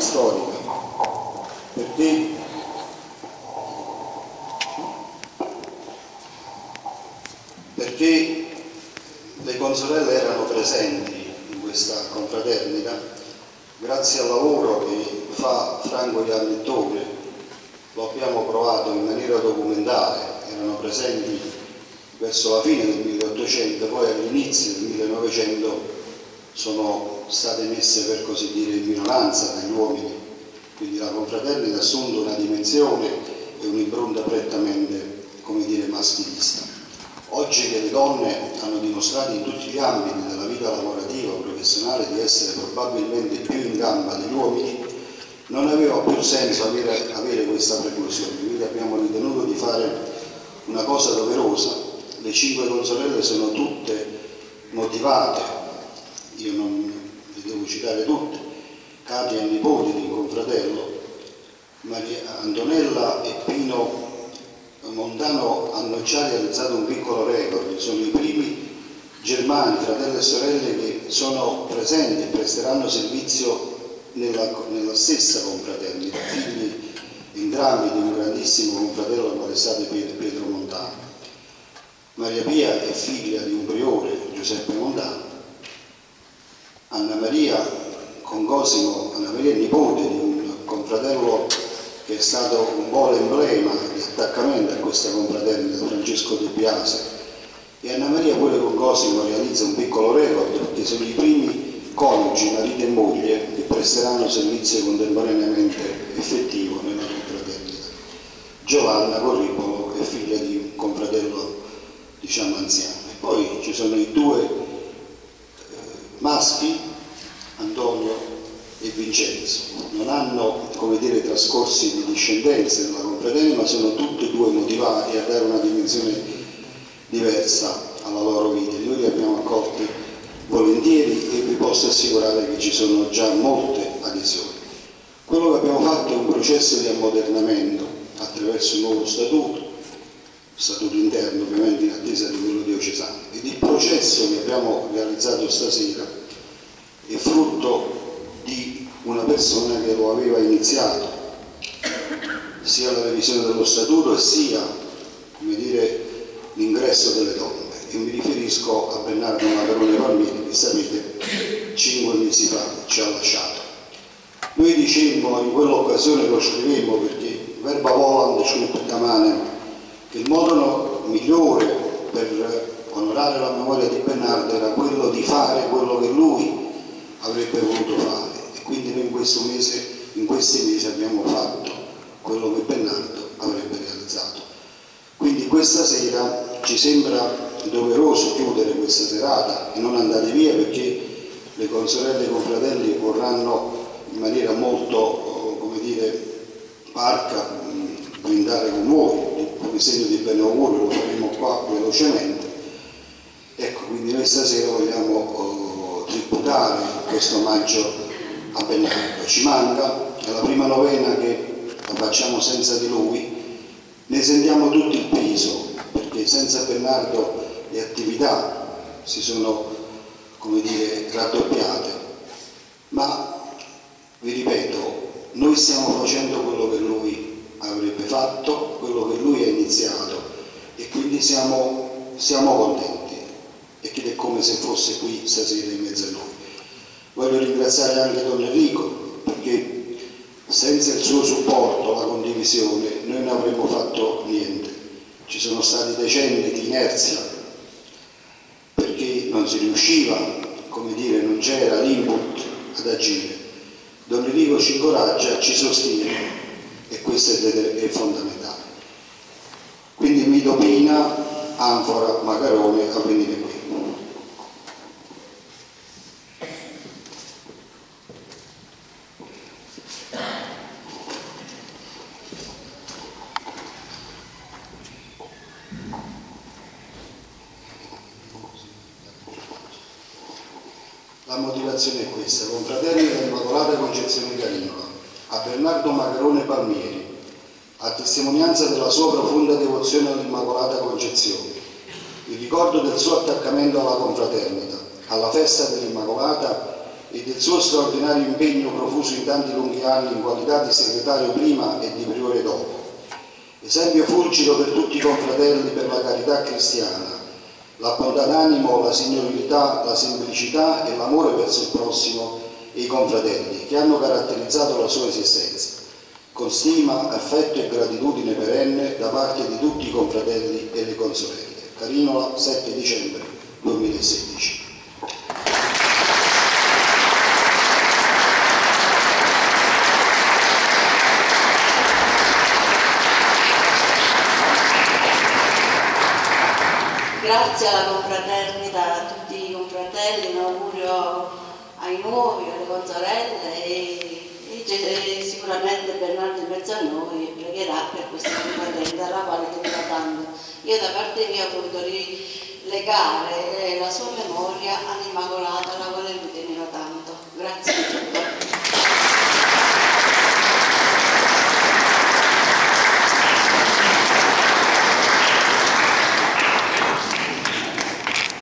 storica, perché? Perché le consorelle erano presenti in questa confraternita grazie al lavoro che fa Franco Iannettone lo abbiamo provato in maniera documentale erano presenti verso la fine del 1800 poi all'inizio del 1900 sono state messe per così dire in minoranza dagli uomini. Quindi la confraternita ha assunto una dimensione e un'impronta prettamente come dire maschilista. Oggi che le donne hanno dimostrato in tutti gli ambiti della vita lavorativa o professionale di essere probabilmente più in gamba degli uomini, non aveva più senso avere, avere questa preclusione, quindi abbiamo ritenuto di fare una cosa doverosa. Le cinque consorelle sono tutte motivate, io non le devo citare tutte, Katia è nipote di confratello, Maria Antonella e Pino Montano hanno già realizzato un piccolo record, sono i primi germani, fratelli e sorelle che sono presenti e presteranno servizio nella, nella stessa confraternita, figli entrambi di un grandissimo confratello quale è stato Pietro Montano. Maria Pia è figlia di un priore, Giuseppe Montano. Anna Maria con Cosimo, Anna Maria è nipote di un confratello che è stato un po' l'emblema di attaccamento a questa confraternita, Francesco De Piase. E Anna Maria pure con Cosimo realizza un piccolo record perché sono i primi coniugi, marito e moglie, che presteranno servizio contemporaneamente effettivo nella confraternita. Giovanna Corripolo è figlia di un confratello diciamo anziano. E poi ci sono i due maschi, Antonio e Vincenzo. Non hanno come dire, trascorsi di discendenza nella confraternita, ma sono tutti e due motivati a dare una dimensione diversa alla loro vita. Noi li abbiamo accolti volentieri e vi posso assicurare che ci sono già molte adesioni. Quello che abbiamo fatto è un processo di ammodernamento attraverso un nuovo statuto, statuto interno ovviamente in attesa di quello diocesano. Ed il processo che abbiamo realizzato stasera è frutto di una persona che lo aveva iniziato, sia la revisione dello statuto sia l'ingresso delle donne. E mi riferisco a Bernardo Macarone Palmieri che sapete cinque mesi fa ci ha lasciato. Noi dicemmo in quell'occasione, lo scrivemmo perché verba volant sculptamane, che il modo migliore per onorare la memoria di Bernardo era quello di fare quello che lui avrebbe voluto fare quindi noi in, questo mese, in questi mesi abbiamo fatto quello che Bernardo avrebbe realizzato. Quindi questa sera ci sembra doveroso chiudere questa serata e non andare via perché le consorelle e i confratelli vorranno in maniera molto, come dire, parca brindare con voi, come segno di bene augurio lo faremo qua velocemente. Ecco, quindi noi stasera vogliamo oh, tributare questo omaggio a Bernardo. Ci manca, è la prima novena che facciamo senza di lui, ne sentiamo tutto il peso, perché senza Bernardo le attività si sono, come dire, raddoppiate. Ma vi ripeto, noi stiamo facendo quello che lui avrebbe fatto, iniziato e quindi siamo, siamo contenti ed è come se fosse qui stasera in mezzo a noi. Voglio ringraziare anche Don Enrico perché senza il suo supporto, la condivisione, noi non avremmo fatto niente. Ci sono stati decenni di inerzia perché non si riusciva, come dire, non c'era l'input ad agire. Don Enrico ci incoraggia, ci sostiene e questo è, è fondamentale. Dopina Anfora Macarone a venire qui. motivazione è questa, confratelli dell'Immacolata Concezione Carinola, a Bernardo Macarone Palmieri, testimonianza della sua profonda devozione all'Immacolata Concezione, il ricordo del suo attaccamento alla confraternita, alla festa dell'Immacolata e del suo straordinario impegno profuso in tanti lunghi anni in qualità di segretario prima e di priore dopo. Esempio fulgido per tutti i confratelli per la carità cristiana, la bontà d'animo, la signorilità, la semplicità e l'amore verso il prossimo e i confratelli che hanno caratterizzato la sua esistenza, con stima, affetto e gratitudine perenne da parte di tutti i confratelli e le consorelle. Carinola, 7 dicembre 2016. Grazie alla confraternita, a tutti i confratelli, un augurio ai nuovi, alle consorelle e, sicuramente Bernardo in mezzo a noi pregherà per questa confraternita alla quale tenga tanto. Io da parte mia ho voluto rilegare la sua memoria all'Immacolata, la quale